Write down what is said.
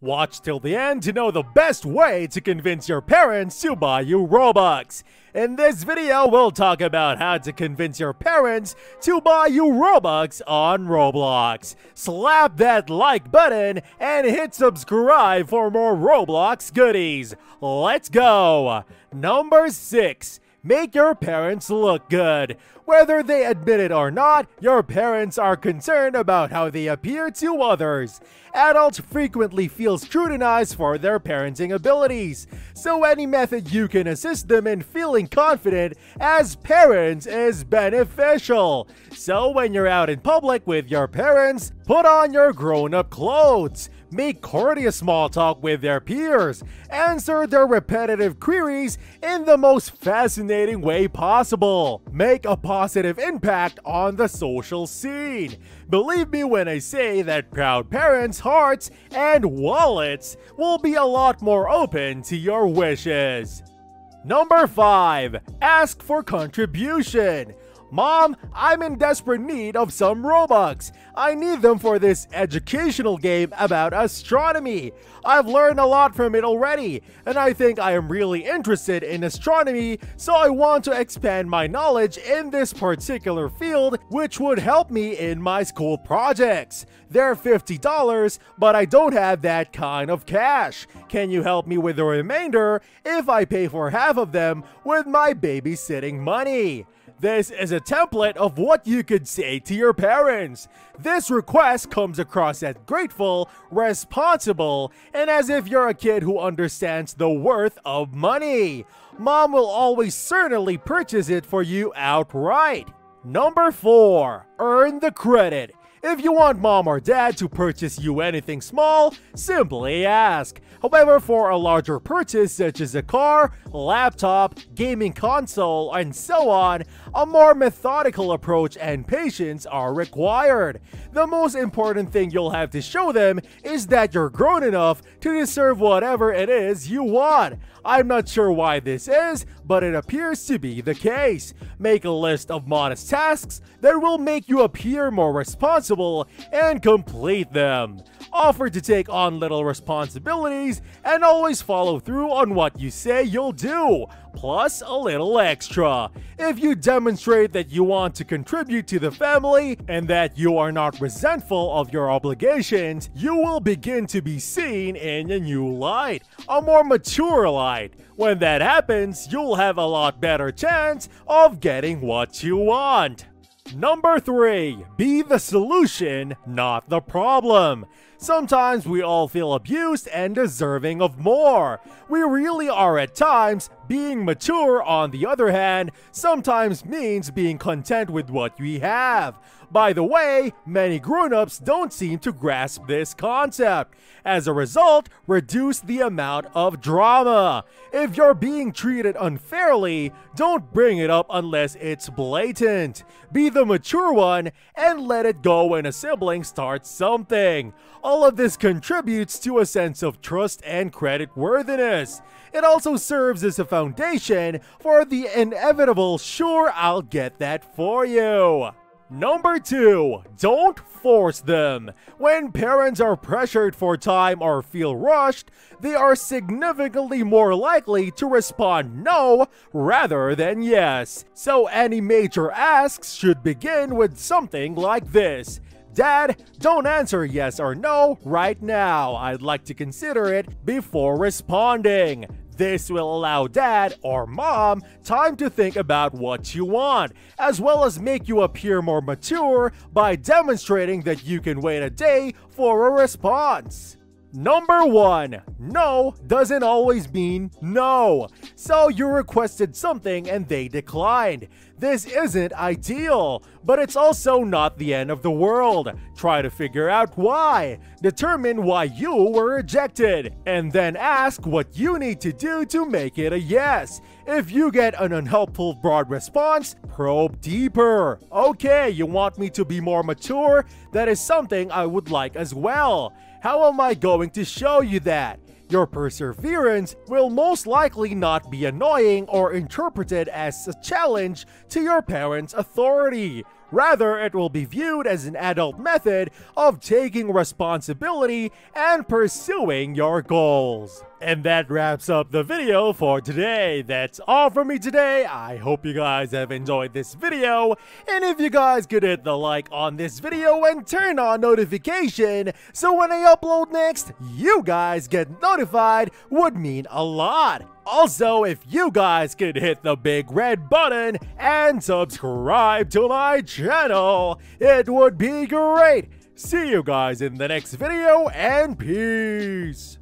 Watch till the end to know the best way to convince your parents to buy you Robux. In this video, we'll talk about how to convince your parents to buy you Robux on Roblox. Slap that like button and hit subscribe for more Roblox goodies. Let's go! Number 6. Make your parents look good. Whether they admit it or not, your parents are concerned about how they appear to others. Adults frequently feel scrutinized for their parenting abilities, so any method you can assist them in feeling confident as parents is beneficial. So when you're out in public with your parents, put on your grown-up clothes make courteous small talk with their peers, answer their repetitive queries in the most fascinating way possible, make a positive impact on the social scene. Believe me when I say that proud parents' hearts and wallets will be a lot more open to your wishes. Number 5. Ask for contribution. Mom, I'm in desperate need of some Robux. I need them for this educational game about astronomy. I've learned a lot from it already, and I think I am really interested in astronomy, so I want to expand my knowledge in this particular field, which would help me in my school projects. They're $50, but I don't have that kind of cash. Can you help me with the remainder if I pay for half of them with my babysitting money? This is a template of what you could say to your parents. This request comes across as grateful, responsible, and as if you're a kid who understands the worth of money. Mom will always certainly purchase it for you outright. Number 4. Earn the credit. If you want mom or dad to purchase you anything small, simply ask. However, for a larger purchase such as a car, laptop, gaming console, and so on, a more methodical approach and patience are required. The most important thing you'll have to show them is that you're grown enough to deserve whatever it is you want. I'm not sure why this is, but it appears to be the case. Make a list of modest tasks that will make you appear more responsible and complete them offer to take on little responsibilities, and always follow through on what you say you'll do, plus a little extra. If you demonstrate that you want to contribute to the family and that you are not resentful of your obligations, you will begin to be seen in a new light, a more mature light. When that happens, you'll have a lot better chance of getting what you want. Number 3. Be the solution, not the problem. Sometimes we all feel abused and deserving of more. We really are at times. Being mature, on the other hand, sometimes means being content with what we have. By the way, many grown-ups don't seem to grasp this concept. As a result, reduce the amount of drama. If you're being treated unfairly, don't bring it up unless it's blatant. Be the mature one and let it go when a sibling starts something. All of this contributes to a sense of trust and credit worthiness. It also serves as a foundation for the inevitable sure I'll get that for you. Number 2. Don't force them. When parents are pressured for time or feel rushed, they are significantly more likely to respond no rather than yes. So any major asks should begin with something like this. Dad, don't answer yes or no right now. I'd like to consider it before responding. This will allow dad or mom time to think about what you want, as well as make you appear more mature by demonstrating that you can wait a day for a response. Number 1. No doesn't always mean no. So you requested something and they declined. This isn't ideal, but it's also not the end of the world. Try to figure out why. Determine why you were rejected, and then ask what you need to do to make it a yes. If you get an unhelpful broad response, probe deeper. Okay, you want me to be more mature? That is something I would like as well. How am I going to show you that? Your perseverance will most likely not be annoying or interpreted as a challenge to your parents' authority. Rather, it will be viewed as an adult method of taking responsibility and pursuing your goals. And that wraps up the video for today. That's all from me today. I hope you guys have enjoyed this video. And if you guys could hit the like on this video and turn on notification so when I upload next, you guys get notified would mean a lot. Also, if you guys could hit the big red button and subscribe to my channel, it would be great. See you guys in the next video and peace.